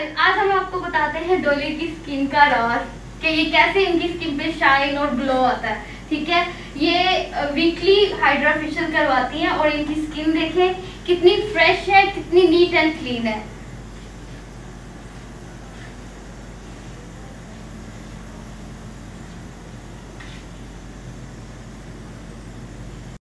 Guys आज हम आपको बताते हैं डोली की स्किन का रॉस, कि ये कैसे इनकी स्किन पे शाइन और ग्लो आता है, ठीक है? ये वीकली हाइड्रा फेशियल करवाती हैं और इनकी स्किन देखें, कितनी फ्रेश है, कितनी नीट एंड क्लीन है।